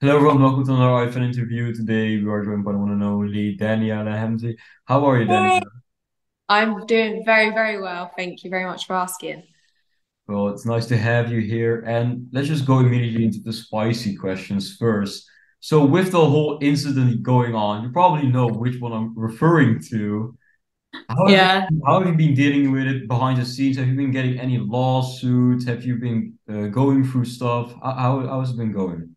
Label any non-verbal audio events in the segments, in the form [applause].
Hello everyone, welcome to another IFN interview. Today we are joined by the one and only Daniella Hemsley. How are you, Daniella? I'm doing very, very well. Thank you very much for asking. Well, it's nice to have you here. And let's just go immediately into the spicy questions first. So, with the whole incident going on, you probably know which one I'm referring to. How have Yeah, you, how have you been dealing with it behind the scenes? Have you been getting any lawsuits? Have you been uh, going through stuff? How, how, how has it been going?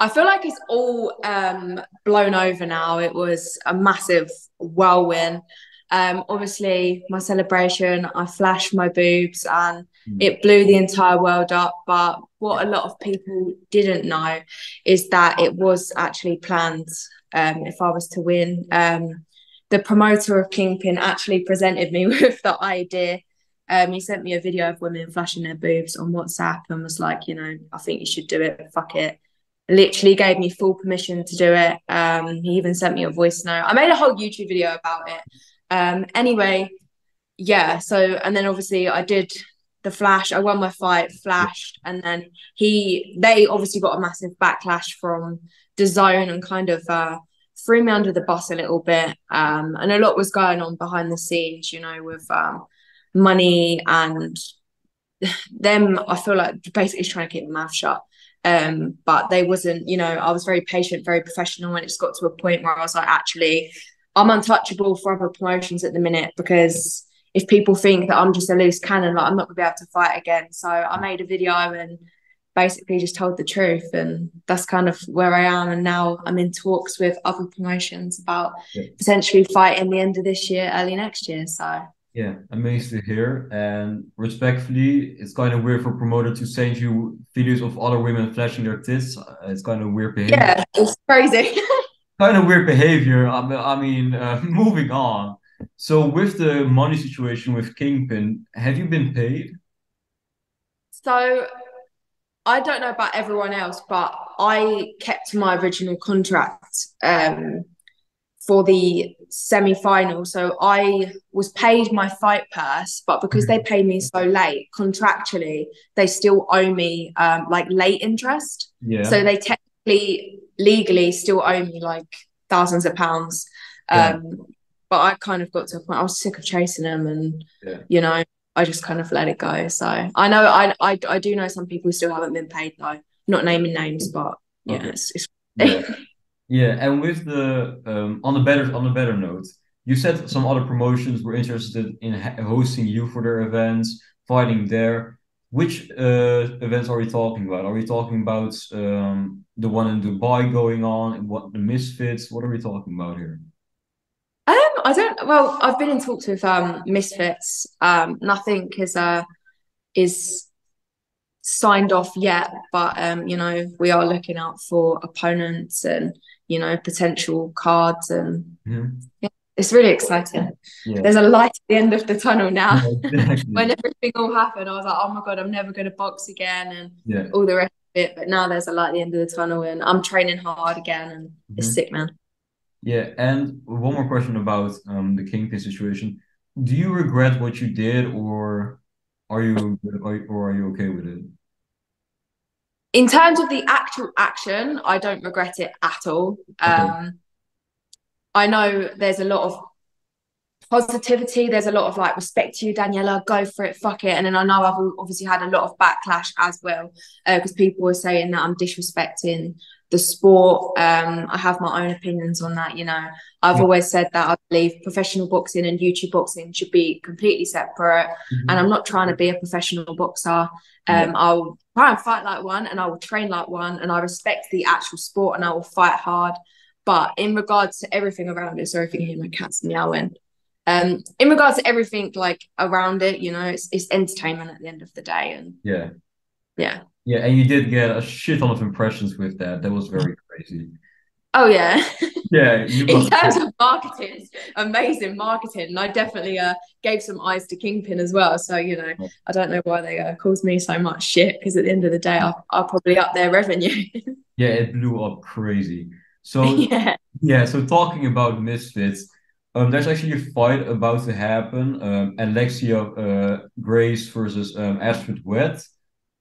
I feel like it's all um, blown over now. It was a massive whirlwind. Um, obviously, my celebration, I flashed my boobs and Mm. it blew the entire world up. But what a lot of people didn't know is that it was actually planned um, if I was to win. Um, the promoter of Kingpyn actually presented me [laughs] with the idea. Um, he sent me a video of women flashing their boobs on WhatsApp and was like, you know, I think you should do it. Fuck it literally gave me full permission to do it. Um, he even sent me a voice note. I made a whole YouTube video about it. Um, anyway, yeah. So and then obviously I did the flash. I won my fight, flashed, and then he they obviously got a massive backlash from the and kind of uh, threw me under the bus a little bit. Um, and a lot was going on behind the scenes, you know, with um, money and [sighs] them. I feel like basically trying to keep my mouth shut um but they wasn't you know i was very patient very professional and it just got to a point where i was like actually i'm untouchable for other promotions at the minute because if people think that i'm just a loose cannon like i'm not gonna be able to fight again. So i made a video and basically just told the truth and that's kind of where i am. And now i'm in talks with other promotions about Yeah. potentially fighting the end of this year early next year. So Yeah, amazing to hear. And respectfully, it's kind of weird for a promoter to send you videos of other women flashing their tits. Uh, It's kind of weird behavior. yeah it's crazy [laughs] Kind of weird behavior. I mean, I mean, uh, [laughs] moving on. So with the money situation with Kingpyn, have you been paid? so I don't know about everyone else, but I kept my original contract um, for the semi final. So I was paid my fight purse, but because they Mhm. paid me so late contractually, they still owe me um, like late interest. Yeah, So they technically, legally, still owe me like thousands of pounds. yeah, Um, but I kind of got to a point I was sick of chasing them, and yeah, you know, I just kind of let it go. So I know I I, I do know some people still haven't been paid though. Not naming names, but yeah, okay, it's, it's yeah, [laughs] yeah. And with the um, on the better on the better note, you said some other promotions were interested in hosting you for their events, fighting there. Which uh, events are we talking about? Are we talking about um, the one in Dubai going on? What the Misfits? What are we talking about here? Um, I don't. Well, I've been in talks with um Misfits. Um, nothing is uh is signed off yet, but um, you know, we are looking out for opponents and you know potential cards, and Mhm. yeah, it's really exciting. Yeah, There's a light at the end of the tunnel now. yeah, [laughs] When everything all happened, I was like, oh my God, I'm never going to box again, and Yeah. all the rest of it. But now there's a light at the end of the tunnel, and I'm training hard again, and it's Mhm. sick, man. Yeah, and one more question about um, the Kingpyn situation. Do you regret what you did, or are, you- or are you okay with it? In terms of the actual action, I don't regret it at all. Okay. Um, I know there's a lot of positivity. There's a lot of like respect to you, Daniella. Go for it, fuck it. And then I know I've obviously had a lot of backlash as well because people were saying that I'm disrespecting the sport. Um, I have my own opinions on that. You know, I've Yeah. always said that I believe professional boxing and YouTube boxing should be completely separate. And Mhm. I'm not trying to be a professional boxer. Yeah. Um, I'll try and fight like one, and I will train like one, and I respect the actual sport, and I will fight hard. But in regards to everything around it, sorry if you hear my cats meowing. Um, in regards to everything like around it, you know, it's it's entertainment at the end of the day, and Yeah. yeah. Yeah, and you did get a shit ton of impressions with that. That was very crazy. Oh yeah. [laughs] Yeah, you In terms of marketing, amazing marketing. And I definitely uh gave some eyes to Kingpyn as well. So, you know, I don't know why they uh, caused me so much shit because at the end of the day, I'll, I'll probably up their revenue. [laughs] yeah, it blew up crazy. So [laughs] yeah. yeah, so talking about Misfits, um, there's actually a fight about to happen. Um, Alexia uh, Grace versus um, Astrid Wett.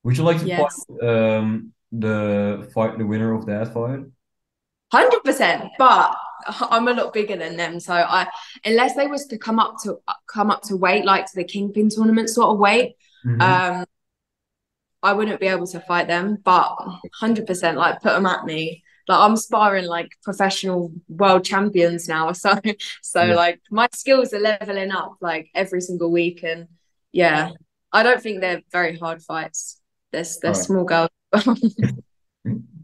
Would you like to Yes. fight um the fight, the winner of that fight? Hundred percent, but I'm a lot bigger than them, so I unless they was to come up to come up to weight like to the Kingpyn tournament sort of weight, mm-hmm. um, I wouldn't be able to fight them. But hundred percent, like put them at me. Like I'm sparring like professional world champions now, [laughs] so so yeah. like my skills are leveling up like every single week, and yeah, I don't think they're very hard fights. They're right. small girls. [laughs]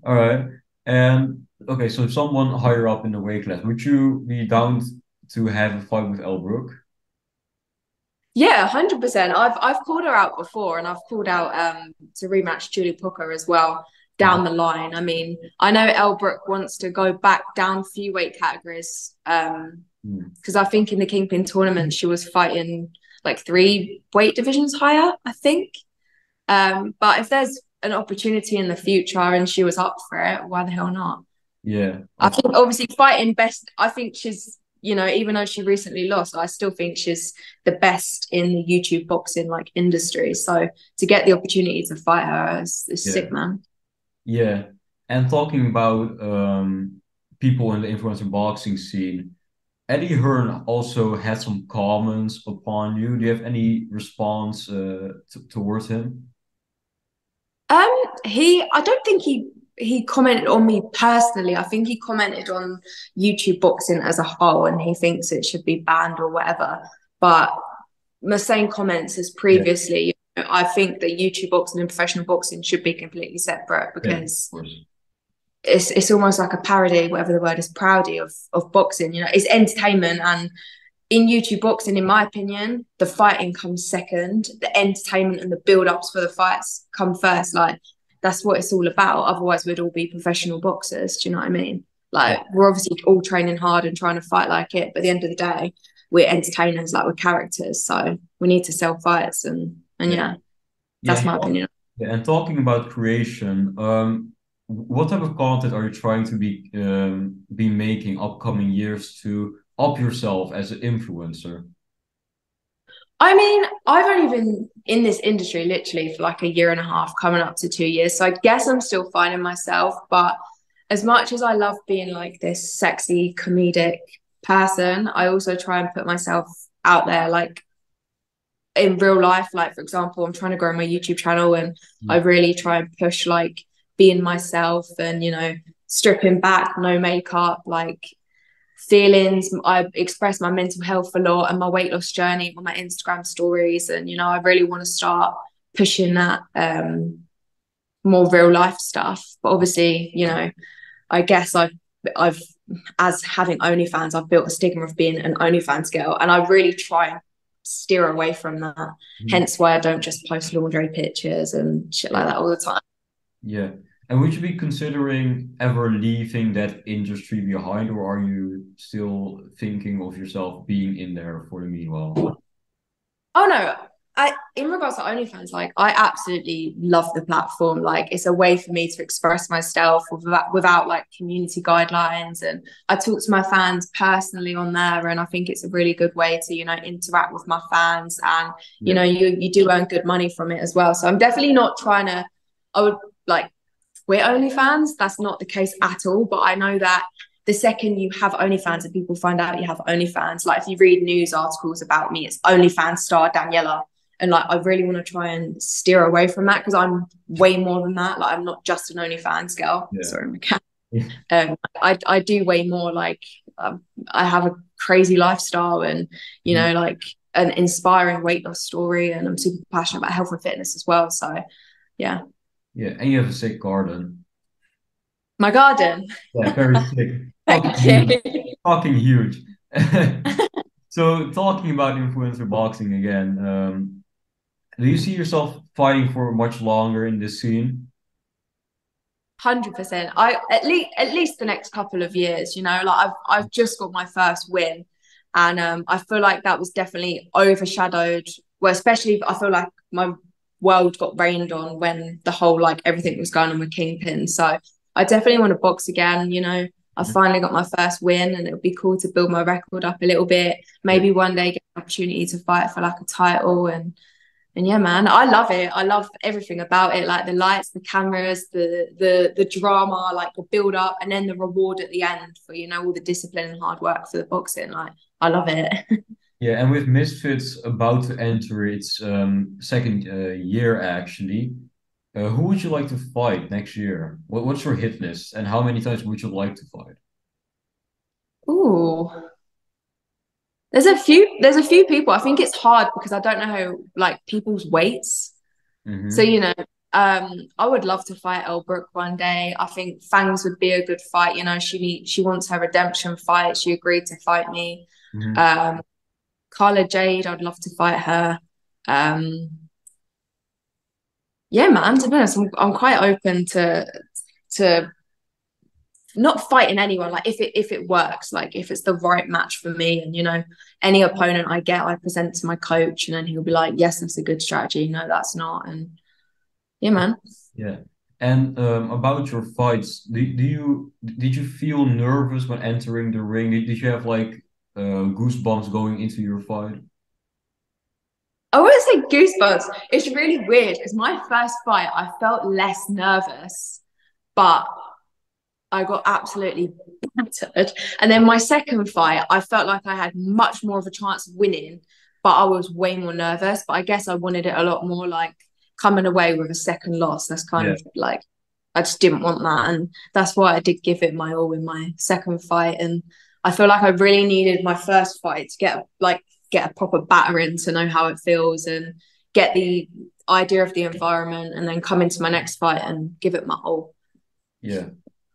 All right, and okay, so someone higher up in the weight class, would you be down to have a fight with Elle Brooke? Yeah, hundred percent. I've I've called her out before, and I've called out um to rematch Jully Poca as well down the line. I mean, I know Elle Brooke wants to go back down a few weight categories. Um, because mm. I think in the Kingpyn tournament she was fighting like three weight divisions higher, I think. Um, but if there's an opportunity in the future and she was up for it, why the hell not? Yeah. I think obviously fighting best, I think she's, you know, even though she recently lost, I still think she's the best in the YouTube boxing like industry. So to get the opportunity to fight her is, is yeah. sick, man. Yeah. And talking about um people in the influencer boxing scene, Eddie Hearn also had some comments upon you. Do you have any response uh, towards him? Um, he, I don't think he he commented on me personally. I think he commented on YouTube boxing as a whole, and he thinks it should be banned or whatever. But the same comments as previously. Yeah. You know, I think that YouTube boxing and professional boxing should be completely separate because yeah, it's it's almost like a parody, whatever the word is, parody of of boxing. You know, it's entertainment and in YouTube boxing, in my opinion, the fighting comes second. The entertainment and the build-ups for the fights come first. Like that's what it's all about. Otherwise, we'd all be professional boxers. Do you know what I mean? Like we're obviously all training hard and trying to fight like it, but at the end of the day, we're entertainers, like we're characters. So we need to sell fights, and and yeah, that's yeah, my opinion. Yeah, and talking about creation, um, what type of content are you trying to be um, be making upcoming years to up yourself as an influencer? I mean, I've only been in this industry literally for like a year and a half, coming up to two years. So I guess I'm still finding myself. But as much as I love being like this sexy comedic person, I also try and put myself out there like in real life. Like, for example, I'm trying to grow my YouTube channel and mm. I really try and push like being myself and, you know, stripping back, no makeup, like feelings. I express my mental health a lot and my weight loss journey on my Instagram stories. And, you know, I really want to start pushing that um, more real life stuff. But obviously, you know, I guess I've, I've, as having OnlyFans, I've built a stigma of being an OnlyFans girl. And I really try and steer away from that. Mm. Hence why I don't just post laundry pictures and shit like that all the time. Yeah. And would you be considering ever leaving that industry behind, or are you still thinking of yourself being in there for the meanwhile? Oh no, I in regards to OnlyFans, like I absolutely love the platform. Like it's a way for me to express myself without without like community guidelines. And I talk to my fans personally on there, and I think it's a really good way to you know interact with my fans, and you yeah. know you you do earn good money from it as well. So I'm definitely not trying to. I would like we're OnlyFans. That's not the case at all. But I know that the second you have OnlyFans and people find out you have OnlyFans, like if you read news articles about me, it's OnlyFans star Daniella. And like I really want to try and steer away from that because I'm way more than that. Like I'm not just an OnlyFans girl. Yeah. Sorry, my cat. Yeah. Um, I I do way more. Like um, I have a crazy lifestyle, and you mm. know, like an inspiring weight loss story, and I'm super passionate about health and fitness as well. So, yeah. Yeah, and you have a sick garden. My garden. Yeah, very sick. [laughs] fucking, huge. fucking huge. [laughs] so talking about influencer boxing again, um, do you see yourself fighting for much longer in this scene? Hundred percent. I at least at least the next couple of years. You know, like I've I've just got my first win, and um, I feel like that was definitely overshadowed. Well, especially I feel like my world got rained on when the whole like everything was going on with Kingpyn. So I definitely want to box again. You know, I mm-hmm. finally got my first win, and it would be cool to build my record up a little bit. Maybe one day get an opportunity to fight for like a title, and and yeah, man, I love it. I love everything about it, like the lights, the cameras, the the the drama, like the build up, and then the reward at the end for you know all the discipline and hard work for the boxing. Like I love it. [laughs] Yeah, and with Misfits about to enter its um, second uh, year, actually, uh, who would you like to fight next year? What, what's your hit list, and how many times would you like to fight? Ooh, there's a few. There's a few people. I think it's hard because I don't know how like people's weights. hmm So you know, um, I would love to fight Elle Brooke one day. I think Fangs would be a good fight. You know, she she wants her redemption fight. She agreed to fight me. hmm Um, Carla Jade, I'd love to fight her. Um, yeah, man. To be honest, I'm I'm quite open to to not fighting anyone. Like if it if it works, like if it's the right match for me, and you know, any opponent I get, I present to my coach, and then he'll be like, "Yes, that's a good strategy. No, that's not." And yeah, man. Yeah. And um, about your fights, do, do you did you feel nervous when entering the ring? Did, did you have like uh, goosebumps going into your fight? I wouldn't say goosebumps. It's really weird because my first fight, I felt less nervous, but I got absolutely battered. And then my second fight, I felt like I had much more of a chance of winning, but I was way more nervous. But I guess I wanted it a lot more like coming away with a second loss. That's kind Yeah. of like I just didn't want that. And that's why I did give it my all in my second fight. And I feel like I really needed my first fight to get like get a proper battering to know how it feels and get the idea of the environment and then come into my next fight and give it my all. Yeah,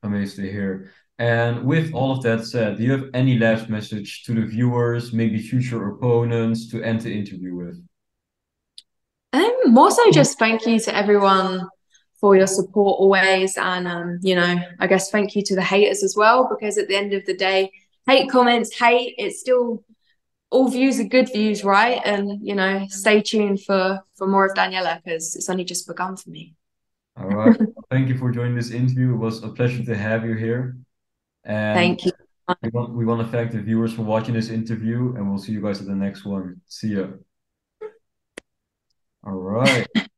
amazing to hear. And with all of that said, do you have any last message to the viewers, maybe future opponents to end the interview with? Um, more so just thank you to everyone for your support always. And um, you know, I guess thank you to the haters as well, because at the end of the day, hate comments, hate, it's still all views are good views, right? And you know, stay tuned for for more of Daniella because it's only just begun for me. All right. Thank you for joining this interview. It was a pleasure to have you here. And Thank you. we want, we want to thank the viewers for watching this interview, and we'll see you guys at the next one. See ya. All right. [laughs]